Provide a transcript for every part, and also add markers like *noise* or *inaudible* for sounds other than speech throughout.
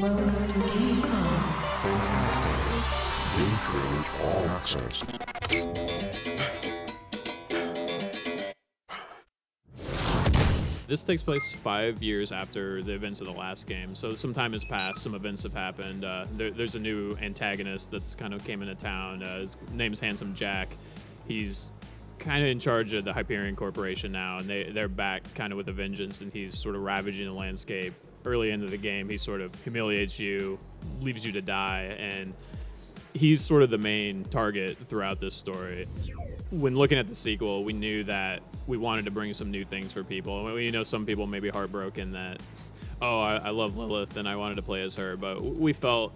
Welcome to Gamescom. Fantastic. Game trailers all access. This takes place five years after the events of the last game, so some time has passed. Some events have happened. Uh, there, there's a new antagonist that's kind of came into town. Uh, his name's Handsome Jack. He's kind of in charge of the Hyperion Corporation now, and they they're back kind of with a vengeance, and he's sort of ravaging the landscape. Early into the game, he sort of humiliates you, leaves you to die, and he's sort of the main target throughout this story. When looking at the sequel, we knew that we wanted to bring some new things for people. We know some people may be heartbroken that, oh, I, I love Lilith and I wanted to play as her, but we felt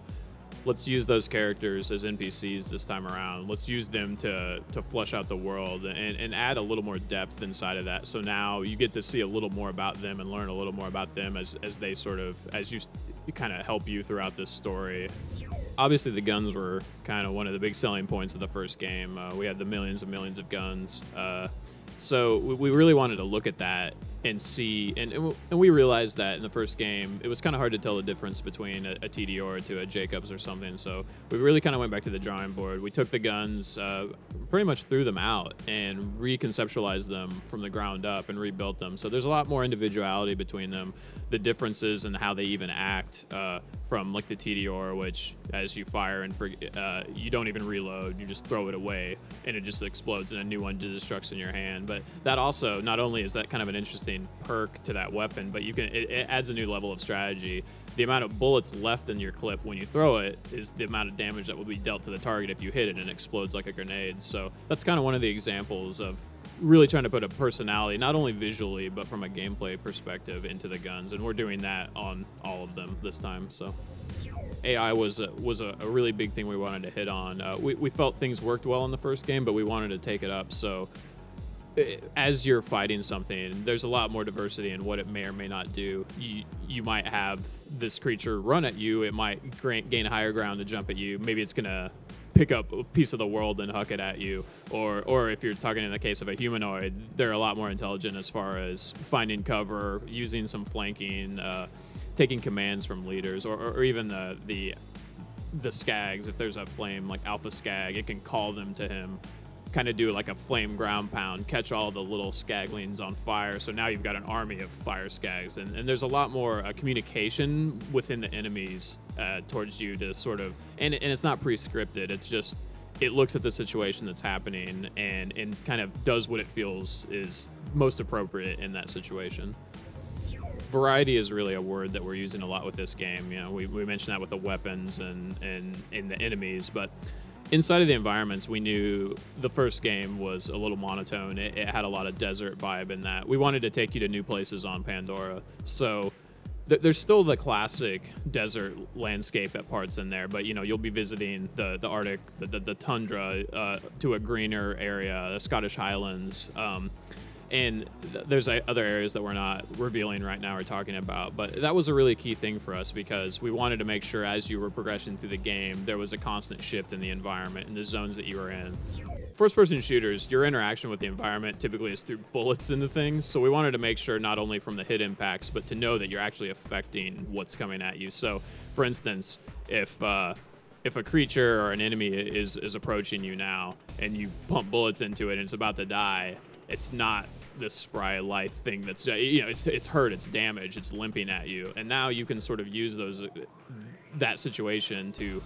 let's use those characters as NPCs this time around. Let's use them to to flesh out the world and, and add a little more depth inside of that. So now you get to see a little more about them and learn a little more about them as as they sort of as you kind of help you throughout this story. Obviously, the guns were kind of one of the big selling points of the first game. Uh, we had the millions and millions of guns. Uh, so we really wanted to look at that and see, and, and we realized that in the first game, it was kind of hard to tell the difference between a, a Tediore to a Jakobs or something. So we really kind of went back to the drawing board. We took the guns, uh, pretty much threw them out, and reconceptualized them from the ground up and rebuilt them. So there's a lot more individuality between them, the differences and how they even act uh, from like the Tediore, which as you fire and for, uh, you don't even reload, you just throw it away and it just explodes and a new one destructs in your hand. But that also, not only is that kind of an interesting perk to that weapon, but you can it, it adds a new level of strategy. The amount of bullets left in your clip when you throw it is the amount of damage that will be dealt to the target if you hit it and it explodes like a grenade. So that's kind of one of the examples of really trying to put a personality, not only visually but from a gameplay perspective, into the guns, and we're doing that on all of them this time. So. AI was a, was a, a really big thing we wanted to hit on. Uh, we, we felt things worked well in the first game, but we wanted to take it up. So, as you're fighting something, there's a lot more diversity in what it may or may not do. You you might have this creature run at you. It might grant, gain higher ground to jump at you. Maybe it's gonna pick up a piece of the world and huck it at you. Or or if you're talking in the case of a humanoid, they're a lot more intelligent as far as finding cover, using some flanking. Uh, taking commands from leaders or, or even the the the skags if there's a flame like alpha skag it can call them to him kind of do like a flame ground pound catch all the little skaglings on fire so now you've got an army of fire skags and, and there's a lot more uh, communication within the enemies uh, towards you to sort of and, and it's not pre-scripted it's just it looks at the situation that's happening and and kind of does what it feels is most appropriate in that situation variety is really a word that we're using a lot with this game. You know, we, we mentioned that with the weapons and, and, and the enemies, but inside of the environments, we knew the first game was a little monotone. It, it had a lot of desert vibe in that. We wanted to take you to new places on Pandora. So th- there's still the classic desert landscape at parts in there, but you know, you'll be visiting the, the Arctic, the, the, the tundra, uh, to a greener area, the Scottish Highlands. Um, and th- there's uh, other areas that we're not revealing right now or talking about but that was a really key thing for us because we wanted to make sure as you were progressing through the game there was a constant shift in the environment and the zones that you were in. First person shooters your interaction with the environment typically is through bullets into things. So we wanted to make sure not only from the hit impacts but to know that you're actually affecting what's coming at you. So for instance if uh, if a creature or an enemy is is approaching you now and you pump bullets into it and it's about to die it's not this spry life thing that's you know it's it's hurt it's damaged it's limping at you. And now you can sort of use those uh, that situation to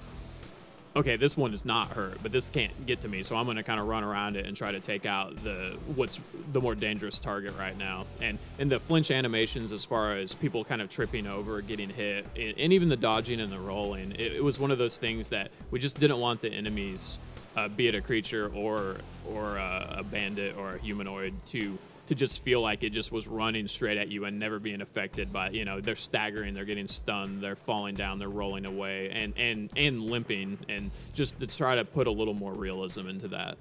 okay this one is not hurt but this can't get to me. So i'm going to kind of run around it and try to take out the what's the more dangerous target right now. And and the flinch animations as far as people kind of tripping over getting hit and, and even the dodging and the rolling it, it was one of those things that we just didn't want the enemies uh, be it a creature or or uh, a bandit or a humanoid to to just feel like it just was running straight at you and never being affected by you know they're staggering they're getting stunned they're falling down they're rolling away and and and limping and just to try to put a little more realism into that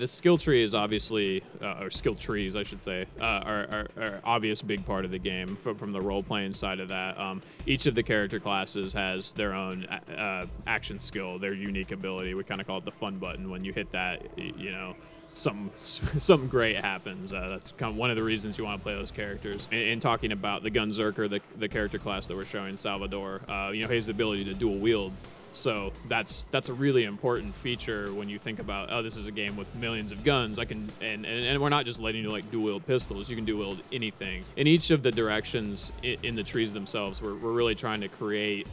the skill tree is obviously, uh, or skill trees, I should say, uh, are, are, are obvious big part of the game from, from the role playing side of that. Um, each of the character classes has their own uh, action skill, their unique ability. We kind of call it the fun button. When you hit that, you know, something *laughs* something great happens. Uh, that's kind of one of the reasons you want to play those characters. And, and talking about the Gunzerker, the, the character class that we're showing, Salvador, uh, you know, the ability to dual wield. So that's that's a really important feature when you think about oh this is a game with millions of guns I can and, and, and we're not just letting you like dual wield pistols you can dual wield anything in each of the directions in, in the trees themselves we're, we're really trying to create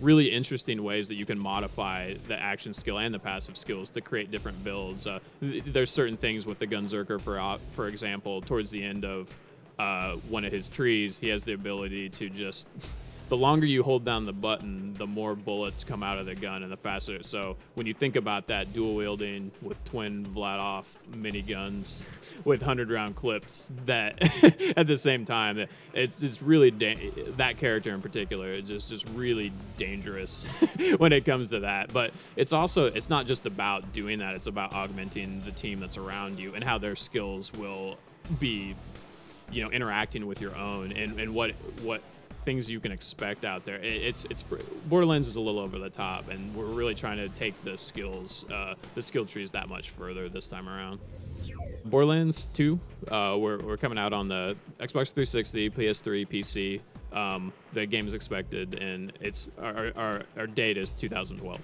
really interesting ways that you can modify the action skill and the passive skills to create different builds. Uh, th- there's certain things with the Gunzerker, for uh, for example, towards the end of uh, one of his trees, he has the ability to just. *laughs* The longer you hold down the button, the more bullets come out of the gun and the faster. So when you think about that dual wielding with twin Vladof miniguns with 100 round clips, that *laughs* at the same time, it's just really that character in particular is just just really dangerous *laughs* when it comes to that. But it's also it's not just about doing that; it's about augmenting the team that's around you and how their skills will be, you know, interacting with your own and, and what what things you can expect out there. It, it's it's Borderlands is a little over the top, and we're really trying to take the skills, uh, the skill trees that much further this time around. Borderlands 2, uh, we're, we're coming out on the Xbox 360, PS3, PC. Um, the game is expected, and it's our, our, our date is 2012.